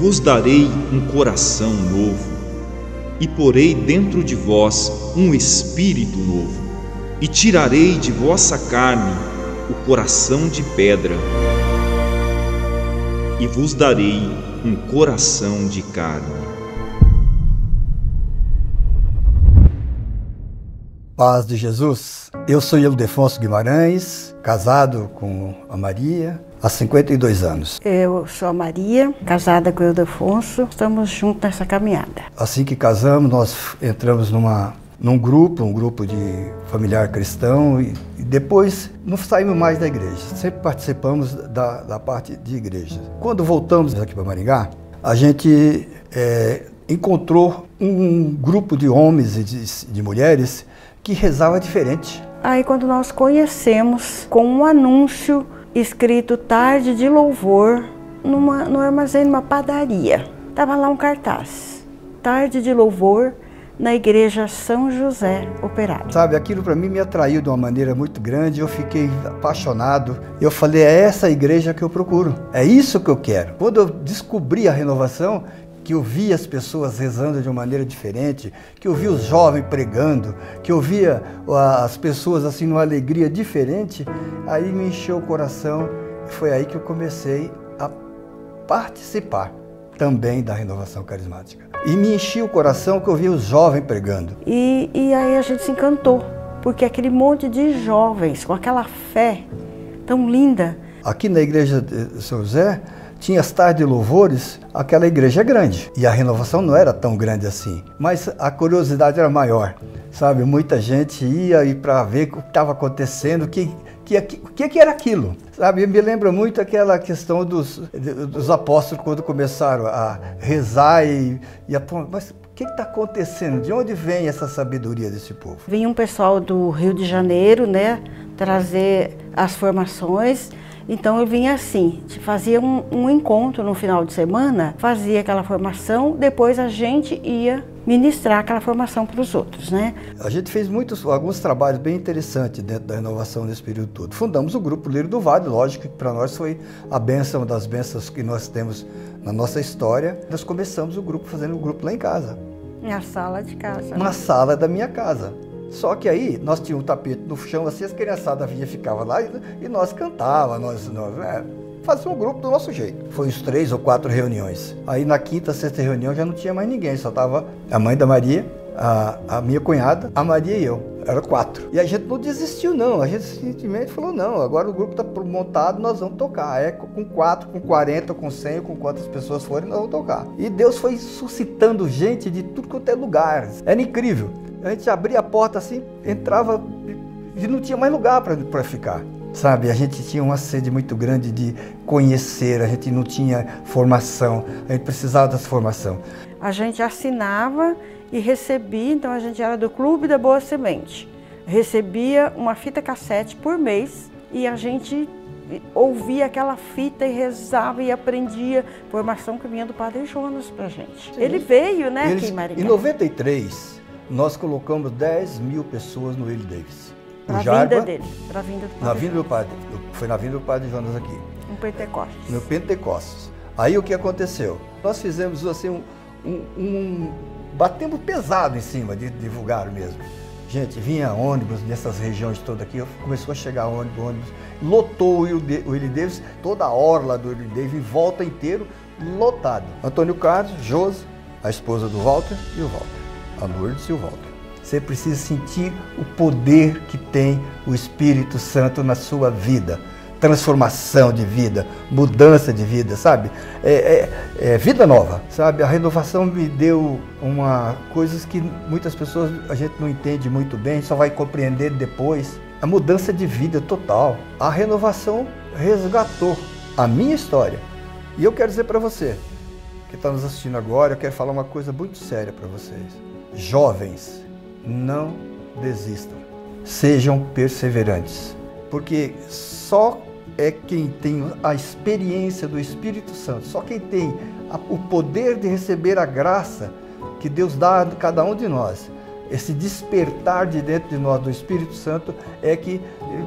vos darei um coração novo, e porei dentro de vós um espírito novo, e tirarei de vossa carne o coração de pedra, e vos darei um coração de carne. Paz de Jesus. Eu sou Ildefonso Guimarães, casado com a Maria há 52 anos. Eu sou a Maria, casada com o Ildefonso. Estamos juntos nessa caminhada. Assim que casamos, nós entramos numa num grupo, um grupo de familiar cristão e, e depois não saímos mais da igreja. Sempre participamos da, da parte de igreja. Quando voltamos aqui para Maringá, a gente é, encontrou um grupo de homens e de, de mulheres que rezava diferente. Aí quando nós conhecemos com um anúncio escrito tarde de louvor numa, no armazém numa padaria. Tava lá um cartaz. Tarde de louvor na igreja São José Operário. Sabe, aquilo para mim me atraiu de uma maneira muito grande, eu fiquei apaixonado. Eu falei, é essa igreja que eu procuro. É isso que eu quero. Quando eu descobri a renovação, que eu via as pessoas rezando de uma maneira diferente, que eu via os jovens pregando, que eu via as pessoas assim numa alegria diferente, aí me encheu o coração e foi aí que eu comecei a participar também da renovação carismática. E me enchia o coração que eu via os jovens pregando. E, e aí a gente se encantou, porque aquele monte de jovens com aquela fé tão linda. Aqui na igreja de São José, tinha as tardes de louvores, aquela igreja é grande. E a renovação não era tão grande assim. Mas a curiosidade era maior. Sabe, muita gente ia para ver o que estava acontecendo, o que, que, que, que era aquilo. Sabe, me lembra muito aquela questão dos, dos apóstolos quando começaram a rezar e, e a, mas o que está acontecendo? De onde vem essa sabedoria desse povo? Vinha um pessoal do Rio de Janeiro, né, trazer as formações então eu vinha assim, fazia um, um, encontro no final de semana, fazia aquela formação, depois a gente ia ministrar aquela formação para os outros, né? A gente fez muitos, alguns trabalhos bem interessantes dentro da inovação nesse período todo. Fundamos o grupo Lírio do Vale, lógico que para nós foi a benção das bênçãos que nós temos na nossa história. Nós começamos o grupo fazendo o grupo lá em casa. Na sala de casa. Na sala da minha casa. Só que aí nós tínhamos um tapete no chão, assim, as criançadas vinham ficava lá e, nós cantava, nós, nós é, um grupo do nosso jeito. Foi uns três ou quatro reuniões. Aí na quinta, sexta reunião já não tinha mais ninguém, só tava a mãe da Maria, a, a minha cunhada, a Maria e eu. Era quatro. E a gente não desistiu, não. A gente simplesmente falou, não, agora o grupo está montado, nós vamos tocar. É com quatro, com quarenta, com cem, com quantas pessoas forem, nós vamos tocar. E Deus foi suscitando gente de tudo quanto é lugar. Era incrível. A gente abria a porta assim, entrava e não tinha mais lugar para ficar. Sabe, a gente tinha uma sede muito grande de conhecer, a gente não tinha formação, a gente precisava dessa formação. A gente assinava e recebia, então a gente era do Clube da Boa Semente. Recebia uma fita cassete por mês e a gente ouvia aquela fita e rezava e aprendia. Formação que vinha do Padre Jonas pra gente. Sim. Ele veio, né, Eles, aqui em Maringá. Em 93, nós colocamos 10 mil pessoas no Willie Davis. Para a vinda dele. Para vinda do na vinda do padre. Foi na vinda do padre Jonas aqui. No Pentecostes. No Pentecostes. Aí o que aconteceu? Nós fizemos assim um, um, um batemos pesado em cima de divulgar mesmo. Gente, vinha ônibus nessas regiões todas aqui, começou a chegar ônibus, ônibus, lotou o Willie Davis, toda a orla do Willie Davis, em volta inteiro, lotado. Antônio Carlos, Josi, a esposa do Walter e o Walter a Lourdes e o Walter. Você precisa sentir o poder que tem o Espírito Santo na sua vida. Transformação de vida, mudança de vida, sabe? É, é, é vida nova, sabe? A renovação me deu uma coisas que muitas pessoas a gente não entende muito bem, só vai compreender depois. A mudança de vida total. A renovação resgatou a minha história. E eu quero dizer para você que está nos assistindo agora, eu quero falar uma coisa muito séria para vocês. Jovens, não desistam. Sejam perseverantes, porque só é quem tem a experiência do Espírito Santo, só quem tem o poder de receber a graça que Deus dá a cada um de nós, esse despertar de dentro de nós do Espírito Santo é que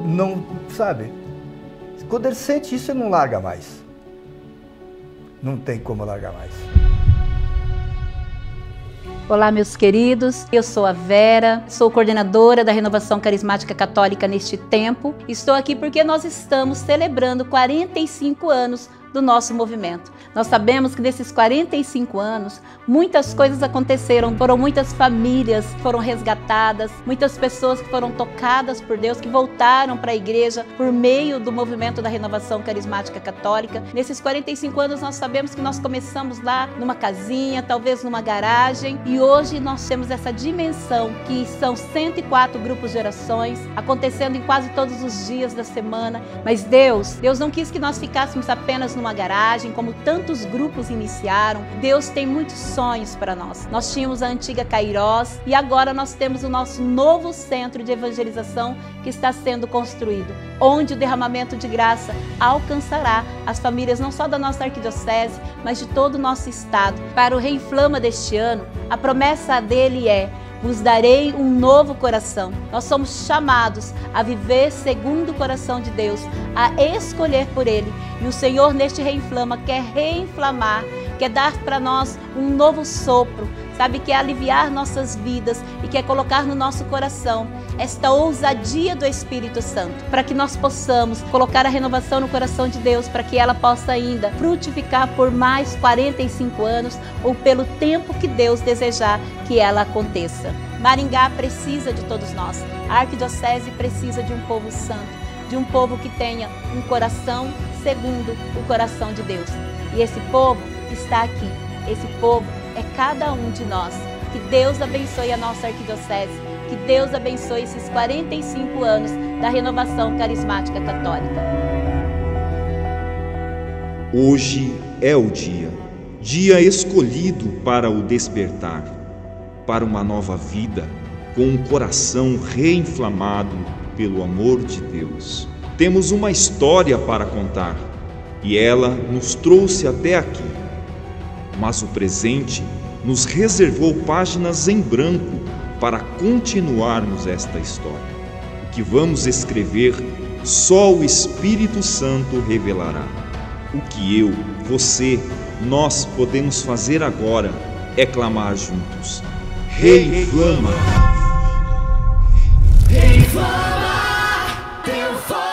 não, sabe? Quando ele sente isso, ele não larga mais. não tem como largar mais. Olá, meus queridos. Eu sou a Vera, sou coordenadora da Renovação Carismática Católica neste tempo. Estou aqui porque nós estamos celebrando 45 anos do nosso movimento. Nós sabemos que nesses 45 anos, muitas coisas aconteceram, foram muitas famílias que foram resgatadas, muitas pessoas que foram tocadas por Deus, que voltaram para a igreja por meio do movimento da renovação carismática católica. Nesses 45 anos, nós sabemos que nós começamos lá numa casinha, talvez numa garagem, e hoje nós temos essa dimensão que são 104 grupos de orações acontecendo em quase todos os dias da semana. Mas Deus, Deus não quis que nós ficássemos apenas no numa garagem, como tantos grupos iniciaram. Deus tem muitos sonhos para nós. Nós tínhamos a antiga Cairós e agora nós temos o nosso novo centro de evangelização que está sendo construído, onde o derramamento de graça alcançará as famílias não só da nossa arquidiocese, mas de todo o nosso estado. Para o Reinflama deste ano, a promessa dele é vos darei um novo coração. Nós somos chamados a viver segundo o coração de Deus, a escolher por Ele. E o Senhor, neste reinflama, quer reinflamar, quer dar para nós um novo sopro, sabe? Quer aliviar nossas vidas e quer colocar no nosso coração esta ousadia do Espírito Santo, para que nós possamos colocar a renovação no coração de Deus, para que ela possa ainda frutificar por mais 45 anos ou pelo tempo que Deus desejar que ela aconteça. Maringá precisa de todos nós. A Arquidiocese precisa de um povo santo, de um povo que tenha um coração segundo o coração de Deus. E esse povo está aqui. Esse povo é cada um de nós. Que Deus abençoe a nossa arquidiocese. Que Deus abençoe esses 45 anos da renovação carismática católica. Hoje é o dia, dia escolhido para o despertar, para uma nova vida, com um coração reinflamado pelo amor de Deus. Temos uma história para contar e ela nos trouxe até aqui mas o presente nos reservou páginas em branco para continuarmos esta história. O que vamos escrever, só o Espírito Santo revelará. O que eu, você, nós podemos fazer agora é clamar juntos. Rei Flama! Flama, teu fogo!